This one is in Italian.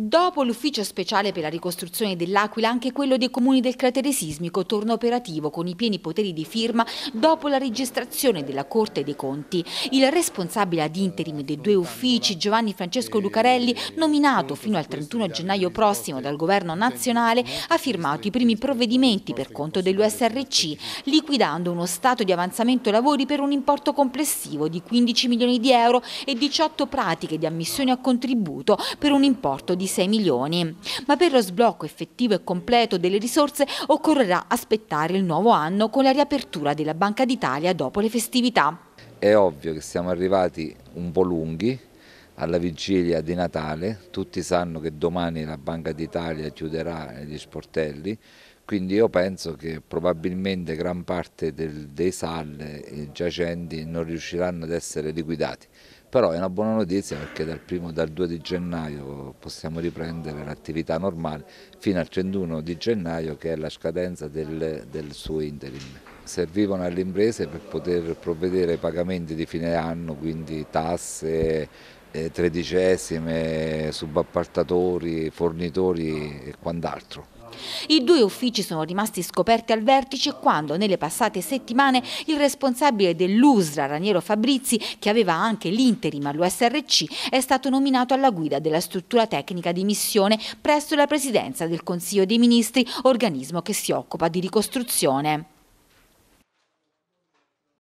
Dopo l'ufficio speciale per la ricostruzione dell'Aquila, anche quello dei comuni del cratere sismico torna operativo con i pieni poteri di firma dopo la registrazione della Corte dei Conti. Il responsabile ad interim dei due uffici, Giovanni Francesco Lucarelli, nominato fino al 31 gennaio prossimo dal governo nazionale, ha firmato i primi provvedimenti per conto dell'USRC, liquidando uno stato di avanzamento lavori per un importo complessivo di 15 milioni di euro e 18 pratiche di ammissione a contributo per un importo di 6 milioni. Ma per lo sblocco effettivo e completo delle risorse occorrerà aspettare il nuovo anno con la riapertura della Banca d'Italia dopo le festività. È ovvio che siamo arrivati un po' lunghi alla vigilia di Natale, tutti sanno che domani la Banca d'Italia chiuderà gli sportelli, quindi io penso che probabilmente gran parte del, dei SAL giacenti non riusciranno ad essere liquidati. Però è una buona notizia perché dal, primo, dal 2 di gennaio possiamo riprendere l'attività normale fino al 31 di gennaio che è la scadenza del, del suo interim. Servivano alle imprese per poter provvedere ai pagamenti di fine anno, quindi tasse, eh, tredicesime, subappaltatori, fornitori e quant'altro. I due uffici sono rimasti scoperti al vertice quando nelle passate settimane il responsabile dell'USRA, Raniero Fabrizi, che aveva anche l'interim all'USRC, è stato nominato alla guida della struttura tecnica di missione presso la presidenza del Consiglio dei Ministri, organismo che si occupa di ricostruzione.